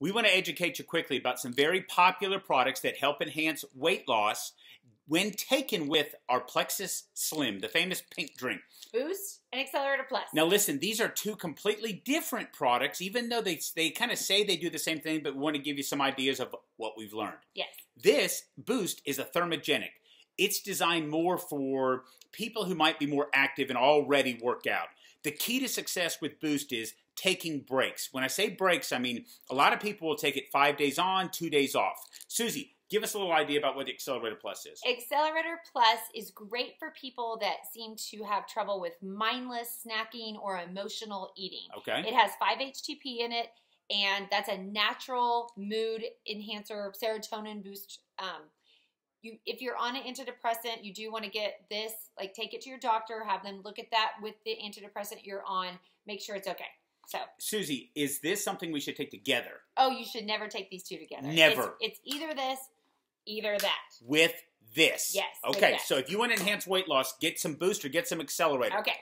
we want to educate you quickly about some very popular products that help enhance weight loss when taken with our Plexus Slim, the famous pink drink. Boost and Accelerator Plus. Now, listen, these are two completely different products, even though they, they kind of say they do the same thing, but we want to give you some ideas of what we've learned. Yes. This Boost is a thermogenic. It's designed more for people who might be more active and already work out. The key to success with Boost is taking breaks. When I say breaks, I mean a lot of people will take it five days on, two days off. Susie, give us a little idea about what the Accelerator Plus is. Accelerator Plus is great for people that seem to have trouble with mindless snacking or emotional eating. Okay. It has 5-HTP in it, and that's a natural mood enhancer, serotonin boost. Um, you, if you're on an antidepressant, you do want to get this. Like, take it to your doctor, have them look at that with the antidepressant you're on. Make sure it's okay. So, Susie, is this something we should take together oh, you should never take these two together. Never. It's, it's either this, either that. with this? Yes, Okay, that. so if you want to enhance weight loss, get some booster, get some Accelerator. Okay.